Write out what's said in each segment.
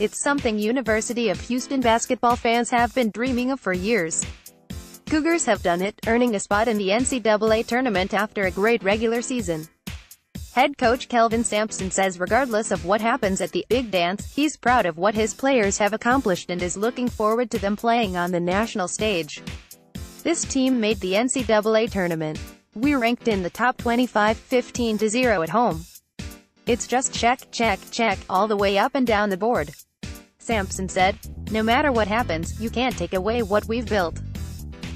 It's something University of Houston basketball fans have been dreaming of for years. Cougars have done it, earning a spot in the NCAA tournament after a great regular season. Head coach Kelvin Sampson says regardless of what happens at the Big Dance, he's proud of what his players have accomplished and is looking forward to them playing on the national stage. This team made the NCAA tournament. We ranked in the top 25, 15 to 0 at home. It's just check, check, check, all the way up and down the board. Sampson said, No matter what happens, you can't take away what we've built.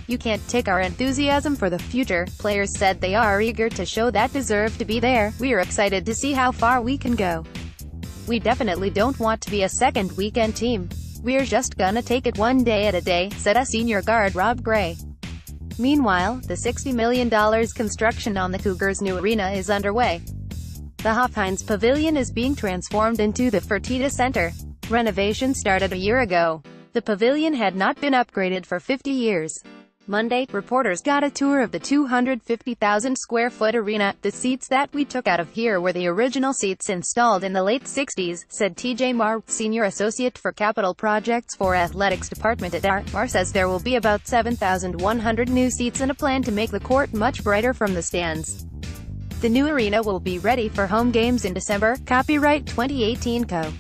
You can't take our enthusiasm for the future. Players said they are eager to show that deserve to be there. We're excited to see how far we can go. We definitely don't want to be a second weekend team. We're just gonna take it one day at a day, said a senior guard Rob Gray. Meanwhile, the $60 million construction on the Cougars' new arena is underway. The Hofheinz Pavilion is being transformed into the Fertitta Center. Renovation started a year ago. The pavilion had not been upgraded for 50 years. Monday, reporters got a tour of the 250,000 square foot arena. The seats that we took out of here were the original seats installed in the late 60s, said TJ Marr, senior associate for capital projects for athletics department at AR. Marr says there will be about 7,100 new seats and a plan to make the court much brighter from the stands. The new arena will be ready for home games in December. Copyright 2018 Co.